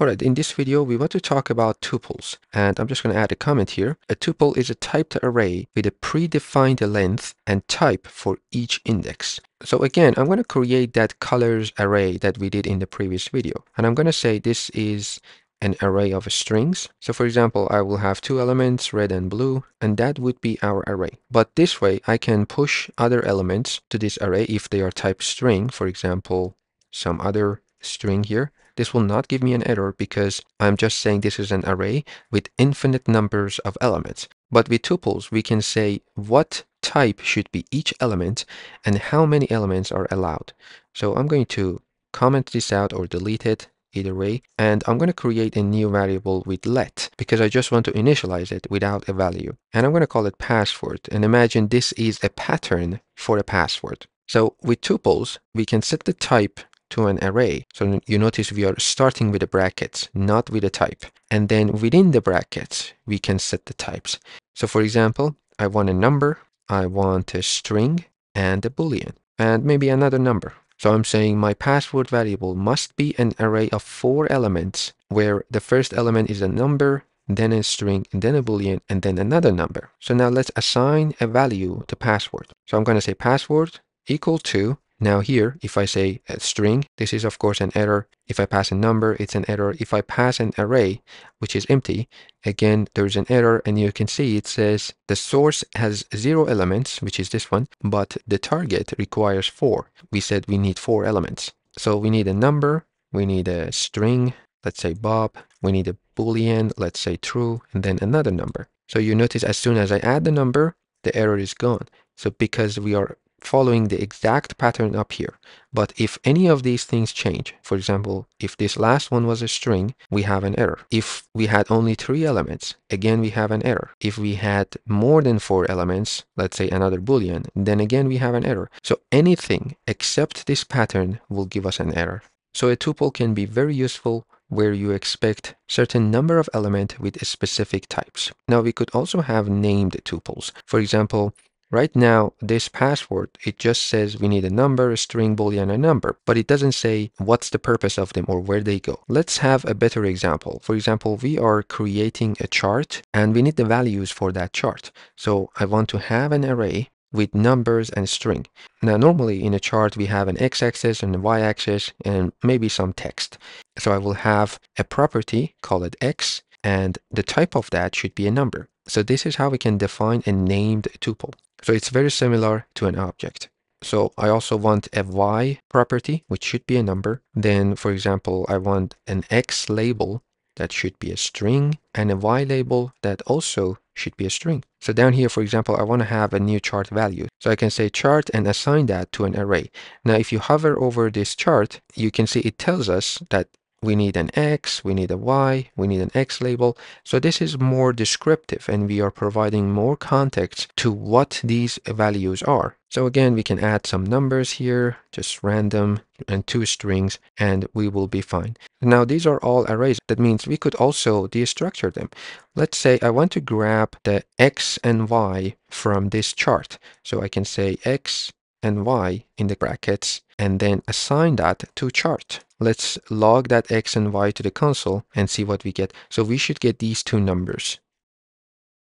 Alright, in this video, we want to talk about tuples, and I'm just going to add a comment here. A tuple is a typed array with a predefined length and type for each index. So again, I'm going to create that colors array that we did in the previous video, and I'm going to say this is an array of strings. So for example, I will have two elements, red and blue, and that would be our array. But this way, I can push other elements to this array if they are type string, for example, some other string here this will not give me an error because I'm just saying this is an array with infinite numbers of elements. But with tuples, we can say what type should be each element and how many elements are allowed. So I'm going to comment this out or delete it either way. And I'm going to create a new variable with let because I just want to initialize it without a value. And I'm going to call it password. And imagine this is a pattern for a password. So with tuples, we can set the type to an array. So you notice we are starting with the brackets, not with a type. And then within the brackets, we can set the types. So for example, I want a number, I want a string, and a boolean, and maybe another number. So I'm saying my password variable must be an array of four elements where the first element is a number, then a string, then a boolean, and then another number. So now let's assign a value to password. So I'm going to say password equal to now here, if I say a string, this is of course an error. If I pass a number, it's an error. If I pass an array, which is empty, again, there's an error and you can see it says the source has zero elements, which is this one, but the target requires four. We said we need four elements. So we need a number, we need a string, let's say Bob, we need a boolean, let's say true, and then another number. So you notice as soon as I add the number, the error is gone. So because we are following the exact pattern up here. But if any of these things change, for example, if this last one was a string, we have an error. If we had only three elements, again, we have an error. If we had more than four elements, let's say another boolean, then again, we have an error. So anything except this pattern will give us an error. So a tuple can be very useful where you expect certain number of element with specific types. Now we could also have named tuples. For example, Right now, this password, it just says we need a number, a string, boolean, a number, but it doesn't say what's the purpose of them or where they go. Let's have a better example. For example, we are creating a chart and we need the values for that chart. So I want to have an array with numbers and string. Now, normally in a chart, we have an x-axis and a y-axis and maybe some text. So I will have a property, call it x, and the type of that should be a number. So this is how we can define a named tuple. So it's very similar to an object. So I also want a y property, which should be a number. Then, for example, I want an x label that should be a string and a y label that also should be a string. So down here, for example, I want to have a new chart value. So I can say chart and assign that to an array. Now, if you hover over this chart, you can see it tells us that we need an X, we need a Y, we need an X label. So this is more descriptive and we are providing more context to what these values are. So again, we can add some numbers here, just random and two strings, and we will be fine. Now these are all arrays. That means we could also destructure them. Let's say I want to grab the X and Y from this chart. So I can say X and Y in the brackets and then assign that to chart. Let's log that X and Y to the console and see what we get. So we should get these two numbers.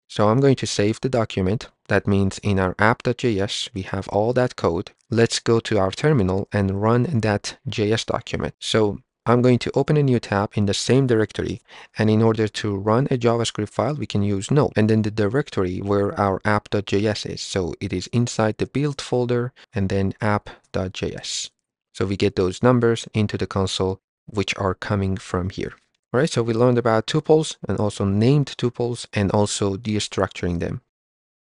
So I'm going to save the document. That means in our app.js, we have all that code. Let's go to our terminal and run that JS document. So I'm going to open a new tab in the same directory. And in order to run a JavaScript file, we can use node and then the directory where our app.js is. So it is inside the build folder and then app.js. So we get those numbers into the console, which are coming from here. All right, so we learned about tuples and also named tuples and also destructuring them.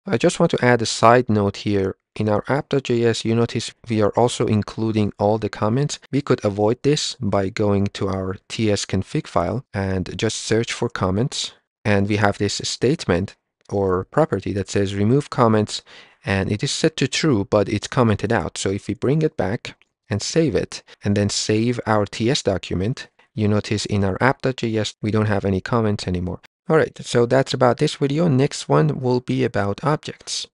I just want to add a side note here. In our app.js, you notice we are also including all the comments. We could avoid this by going to our tsconfig file and just search for comments. And we have this statement or property that says remove comments and it is set to true, but it's commented out. So if we bring it back and save it and then save our TS document, you notice in our app.js, we don't have any comments anymore. All right, so that's about this video. Next one will be about objects.